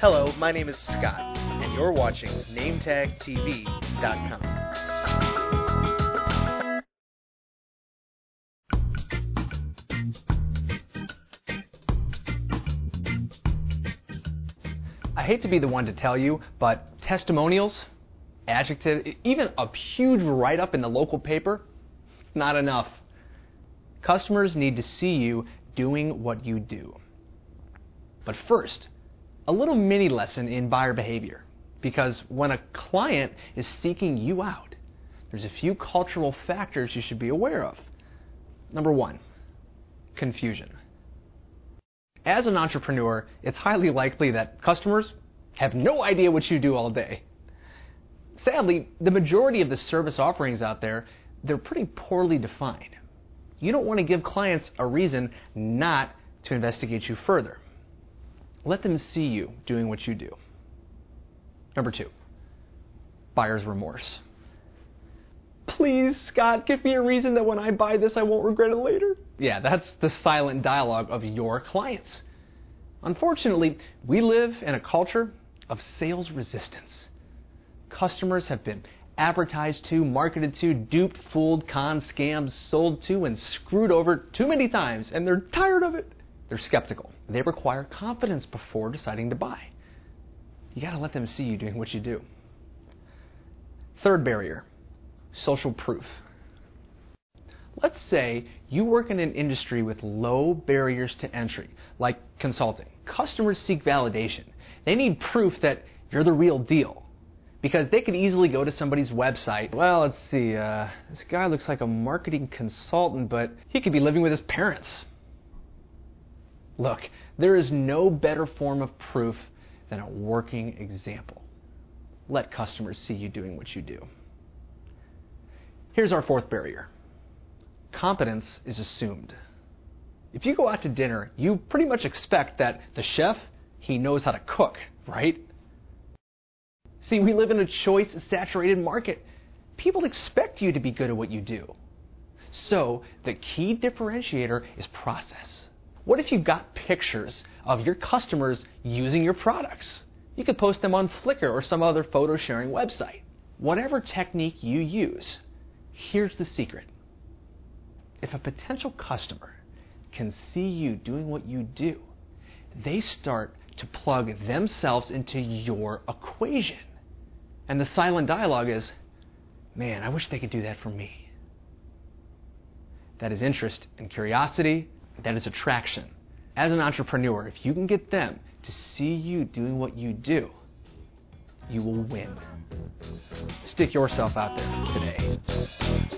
Hello, my name is Scott, and you're watching NameTagTV.com. I hate to be the one to tell you, but testimonials, adjective, even a huge write up in the local paper, not enough. Customers need to see you doing what you do. But first, a little mini lesson in buyer behavior. Because when a client is seeking you out, there's a few cultural factors you should be aware of. Number one, confusion. As an entrepreneur, it's highly likely that customers have no idea what you do all day. Sadly, the majority of the service offerings out there, they're pretty poorly defined. You don't want to give clients a reason not to investigate you further. Let them see you doing what you do. Number two, buyer's remorse. Please, Scott, give me a reason that when I buy this, I won't regret it later. Yeah, that's the silent dialogue of your clients. Unfortunately, we live in a culture of sales resistance. Customers have been advertised to, marketed to, duped, fooled, conned, scammed, sold to, and screwed over too many times, and they're tired of it. They're skeptical. They require confidence before deciding to buy. You got to let them see you doing what you do. Third barrier social proof. Let's say you work in an industry with low barriers to entry, like consulting. Customers seek validation. They need proof that you're the real deal. Because they could easily go to somebody's website. Well, let's see, uh, this guy looks like a marketing consultant, but he could be living with his parents. Look, there is no better form of proof than a working example. Let customers see you doing what you do. Here's our fourth barrier competence is assumed. If you go out to dinner, you pretty much expect that the chef, he knows how to cook, right? See, we live in a choice saturated market. People expect you to be good at what you do. So, the key differentiator is process. What if you've got pictures of your customers using your products? You could post them on Flickr or some other photo sharing website. Whatever technique you use, here's the secret. If a potential customer can see you doing what you do, they start to plug themselves into your equation. And the silent dialogue is, man, I wish they could do that for me. That is interest and curiosity, that is attraction. As an entrepreneur, if you can get them to see you doing what you do, you will win. Stick yourself out there today.